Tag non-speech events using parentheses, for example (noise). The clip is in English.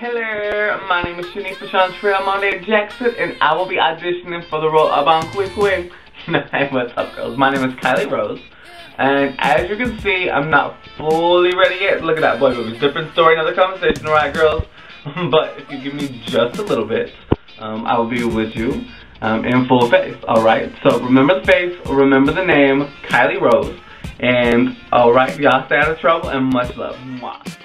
hello, my name is Shanice Chantrell Monday Jackson, and I will be auditioning for the role of Aunt (laughs) Quick hey, what's up, girls? My name is Kailee Rose, and as you can see, I'm not fully ready yet. Look at that, boy, it a different story, another conversation, right, girls? (laughs) but if you give me just a little bit, um, I will be with you um, in full face, alright? So remember the face, remember the name, Kailee Rose, and alright, y'all stay out of trouble, and much love. Mwah.